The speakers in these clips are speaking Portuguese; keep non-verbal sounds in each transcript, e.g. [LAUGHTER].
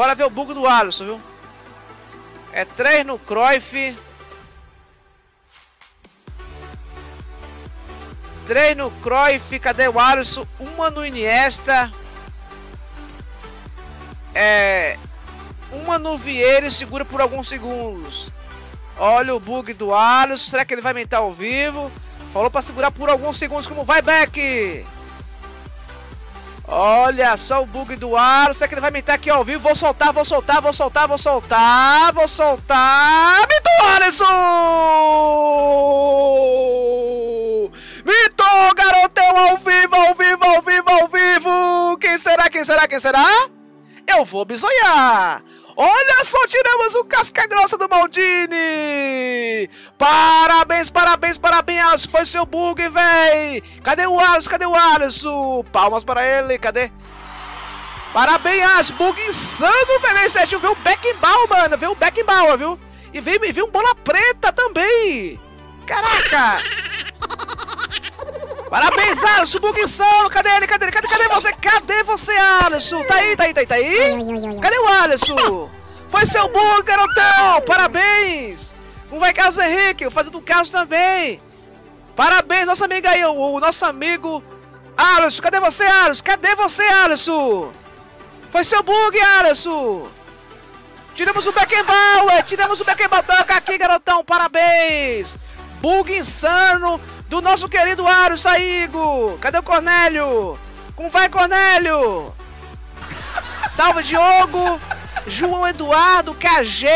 Bora ver o bug do Alisson, viu? É 3 no Cruyff. 3 no Cruyff. Cadê o Alisson? Uma no Iniesta. É... Uma no Vieira e segura por alguns segundos. Olha o bug do Alisson. Será que ele vai mentar ao vivo? Falou para segurar por alguns segundos como vai Beck. Olha só o bug do ar. Será que ele vai mentar aqui ao vivo? Vou soltar, vou soltar, vou soltar, vou soltar, vou soltar. Mitou, Alisson! Mitou, garotão, ao vivo, ao vivo, ao vivo, ao vivo. Quem será, quem será, quem será? Eu vou bisoiar. Olha só, tiramos o casca grossa do Maldini! Parabéns, parabéns, parabéns! Foi seu bug, véi! Cadê o Alisson? Cadê o Alisson? Palmas para ele, cadê? Parabéns, bug insano, velho! Esse viu o Beckenbauer, mano! Viu o Beckenbauer, viu? E veio, veio um bola preta também! Caraca! Parabéns, Alisson, bug insano! Cadê ele? Cadê ele? Cadê, cadê você? Cadê você, Alisson? Tá aí, tá aí, tá aí, tá aí? Cadê o Alisson? Foi seu bug, garotão! Parabéns! Como vai, Carlos Henrique? Fazendo o Carlos também! Parabéns, nosso amigo aí, o, o nosso amigo Alisson. Cadê você, Alisson? Cadê você, Alisson? Foi seu bug, Alisson! Tiramos o Beckenbauer! Tiramos o Beckenbauer! Toca aqui, garotão! Parabéns! Bug insano do nosso querido Ario Saigo. Cadê o Cornélio? Como vai, Cornélio? Salve, Diogo, João Eduardo, KG,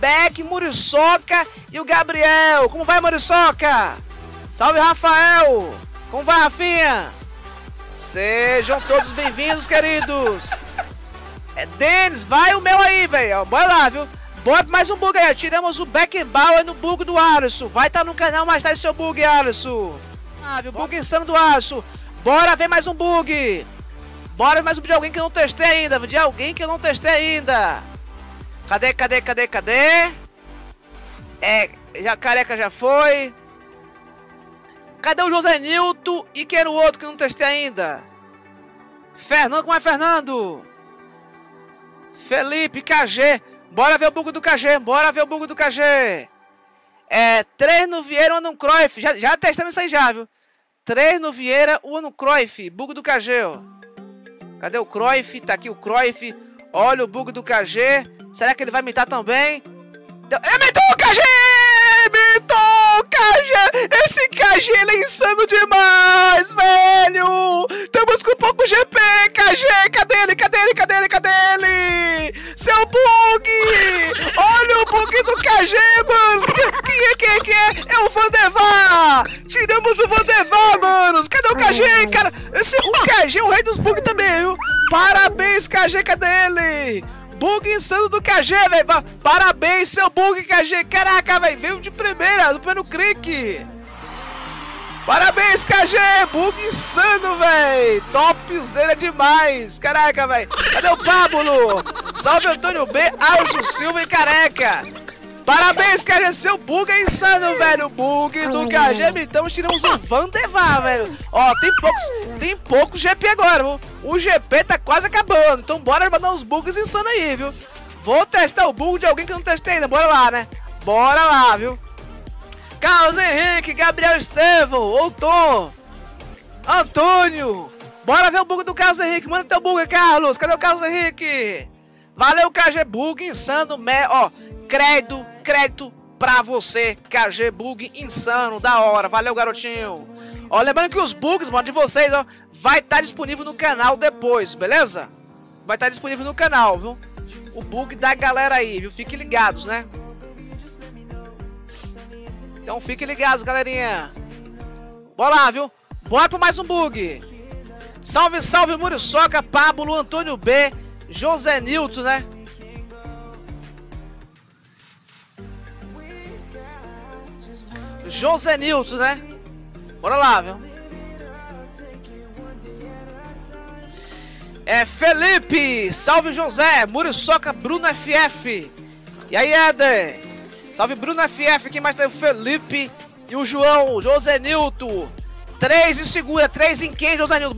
Beck, Muriçoca e o Gabriel. Como vai, Muriçoca? Salve, Rafael. Como vai, Rafinha? Sejam todos bem-vindos, queridos. É Denis, vai o meu aí, velho. Bora lá, viu? Bora mais um bug aí. Tiramos o Beckenbauer no bug do Alisson. Vai estar tá no canal mais tarde seu bug, Alisson. Ah, viu? Bug insano do Alisson. Bora ver mais um bug. Bora ver mais um de alguém que eu não testei ainda. De alguém que eu não testei ainda. Cadê, cadê, cadê, cadê? É, já careca já foi. Cadê o José Nilton e quem era o outro que eu não testei ainda? Fernando, como é Fernando? Felipe, KG. Bora ver o bug do KG, bora ver o bug do KG. É, 3 no Vieira, 1 no Cruyff. Já, já testamos isso aí já, viu? 3 no Vieira, 1 no Cruyff. Bug do KG, ó. Cadê o Cruyff? Tá aqui o Cruyff. Olha o bug do KG. Será que ele vai imitar também? É, mitou o KG! Mitou o KG! Esse KG ele é insano demais, velho! Estamos com pouco GP, KG! Cadê ele? Cadê ele? Cadê ele? Cadê ele? Seu bug! Olha o bug do KG, mano! Quem é? Quem é? Quem é? É o Vandevar! Tiramos o Vandevar, mano! Cadê o KG, cara? Esse, o KG é o rei dos bugs também, viu? Parabéns, KG! Cadê ele? Bug insano do KG, velho. Parabéns, seu bug, KG. Caraca, velho. Veio de primeira, do primeiro clique. Parabéns, KG. Bug insano, velho. Topzera demais. Caraca, velho. Cadê o Pablo? Salve, Antônio B, Alisson Silva e Careca. Parabéns, KG. Seu bug é insano, velho. Bug do KG. Então tiramos o Vandevar, velho. Ó, tem poucos, tem pouco GP agora, viu? O GP tá quase acabando. Então bora mandar uns bugs insanos aí, viu? Vou testar o bug de alguém que não testei ainda. Bora lá, né? Bora lá, viu? Carlos Henrique, Gabriel Estevão, ou Tom, Antônio. Bora ver o bug do Carlos Henrique. Manda teu bug, Carlos. Cadê o Carlos Henrique? Valeu, KG Bug, insano, me... ó, crédito crédito pra você, KG Bug insano, da hora. Valeu, garotinho. Ó, lembrando que os bugs, mano, de vocês, ó, vai estar tá disponível no canal depois, beleza? Vai estar tá disponível no canal, viu? O bug da galera aí, viu? Fiquem ligados, né? Então fiquem ligados, galerinha. Bora lá, viu? Bora pra mais um bug. Salve, salve, Muriçoca, Pablo, Antônio B, José Nilton, né? José Nilton, né? Bora lá, viu? É Felipe, salve José, Muriçoca, Bruno FF. E aí, Éder? Salve Bruno FF, quem mais tem? O Felipe e o João, José Nilton. Três e segura, três em quem, José Nilton?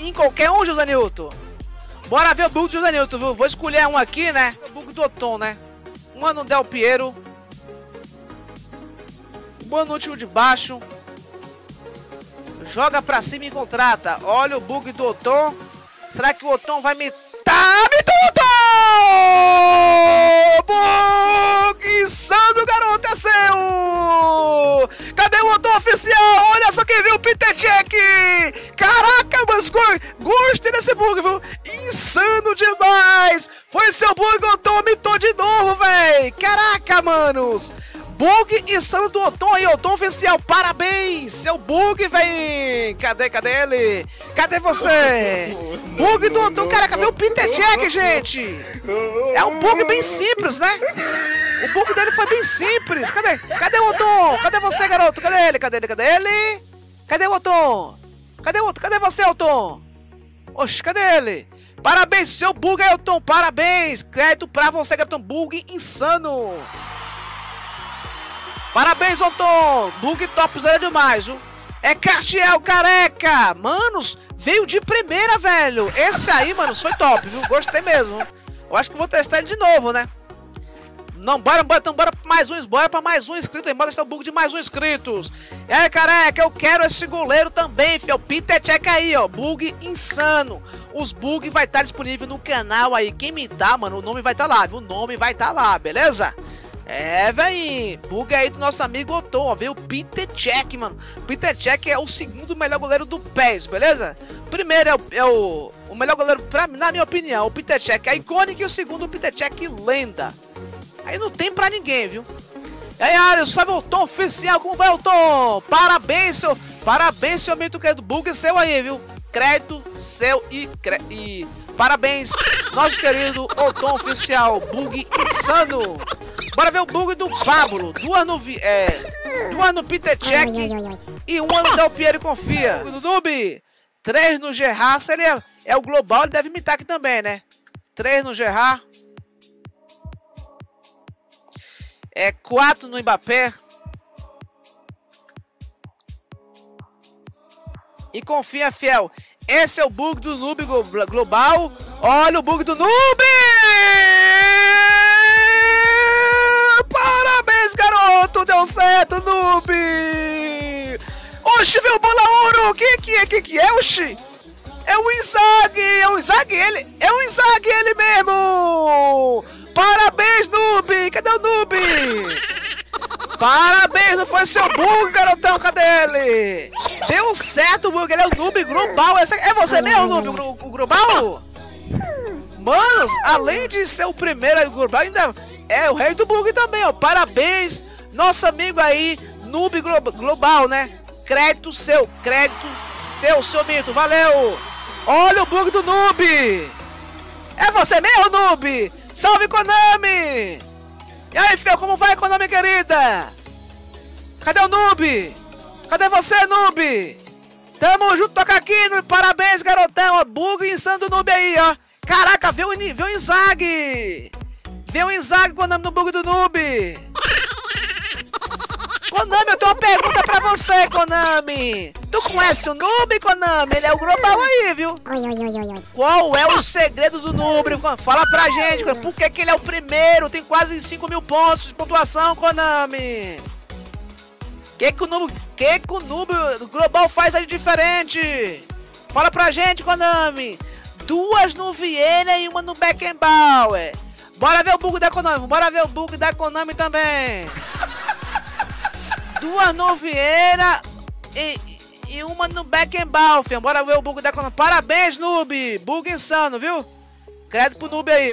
Em qualquer um, José Nilton? Bora ver o bug do Danilton, viu? Vou escolher um aqui, né? O bug do Otom, né? Um no Del Piero. Um no último de baixo. Joga pra cima e contrata. Olha o bug do Otom. Será que o Otom vai me... Me tudo! Bug insano, garoto, é seu! Cadê o Otom oficial? Olha só quem viu o Peter Jack! Caraca, mas gostei desse bug, viu? Insano demais! Foi seu bug, Otom, mitou de novo, véi! Caraca, manos! Bug insano do Otom aí, Otom oficial, parabéns! Seu bug, vem! Cadê, cadê ele? Cadê você? [LAUGHS] Bug do Otom, caraca, veio o Peter Jack, [LAUGHS] gente! É um bug bem simples, né? O bug dele foi bem simples. Cadê? Cadê o Otom? Cadê você, garoto? Cadê ele? Cadê ele? Cadê ele? Cadê o Otom? Cadê o outro? Cadê você, Otom? Oxe, cadê ele? Parabéns, seu bug, Elton, parabéns! Crédito pra você, Elton, bug insano! Parabéns, Otom! Bug top zero demais, viu? É Castiel Careca! Manos, veio de primeira, velho! Esse aí, manos, foi top, viu? Gostei mesmo. Eu acho que vou testar ele de novo, né? Não, bora, bora, então bora pra mais um, bora pra mais um inscrito aí, bora testar o bug de mais um inscritos. E aí, careca, eu quero esse goleiro também, fio. Peter check aí, ó, bug insano. Os bugs vai estar disponível no canal aí. Quem me dá, mano, o nome vai estar tá lá, viu? O nome vai estar tá lá, beleza? É, véi, bug aí do nosso amigo Otom, ó, veio o Peter Check, mano. Peter Check é o segundo melhor goleiro do PES, beleza? Primeiro é o, é o, o melhor goleiro, pra, na minha opinião, o Peter Check é icônico e o segundo o Peter Check lenda. Aí não tem pra ninguém, viu? E aí, Ariel, sabe o tom oficial? Como vai o tom? Parabéns, seu, parabéns, seu amigo querido. Bug seu aí, viu? Crédito seu e, cre... e parabéns, nosso querido Otom Oficial, bug insano. Bora ver o bug do Pablo. Duas no, é, duas no Peter Check e uma no Del Piero Confia. Do Noob, três no Gerard. Ele é, é o global, ele deve imitar aqui também, né? Três no Gerard. É quatro no Mbappé. E confia, fiel. Esse é o bug do noob global. Olha o bug do noob! Parabéns, garoto! Deu certo, noob! Oxi, veio bola ouro! Quem que é? Quem que é? Oxi! É o Izag! É o Izag ele! É o Izag ele mesmo! Parabéns, noob! Cadê o noob? Parabéns, não foi seu bug, garotão, cadê ele? Deu certo, bug, ele é o noob global. É você mesmo, noob o global? Manos, além de ser o primeiro global, ainda é o rei do bug também, ó. Parabéns, nosso amigo aí, noob global, né? Crédito seu, crédito seu, seu mito, valeu! Olha o bug do noob! É você mesmo, noob? Salve, Konami! E aí, Fê, como vai, Konami querida? Cadê o noob? Cadê você, noob? Tamo junto, toca aqui, parabéns, garotão, ó, bug insano do noob aí, ó. Caraca, vê o, vê o Inzag! Vê o Inzag, Konami, no bug do noob! Konami, eu tenho uma pergunta pra você, Konami. Tu conhece o Noob, Konami? Ele é o global aí, viu? Qual é o segredo do Noob? Fala pra gente, por que, que ele é o primeiro? Tem quase 5 mil pontos de pontuação, Konami. Que que o Noob, que que o Noob global faz aí diferente? Fala pra gente, Konami. Duas no Vieira e uma no Beckenbauer. Bora ver o bug da Konami, bora ver o bug da Konami também duas no Vieira e, e uma no Beckenbauer, Bora ver o bug da. Parabéns, noob! Bug insano, viu? Crédito pro noob aí.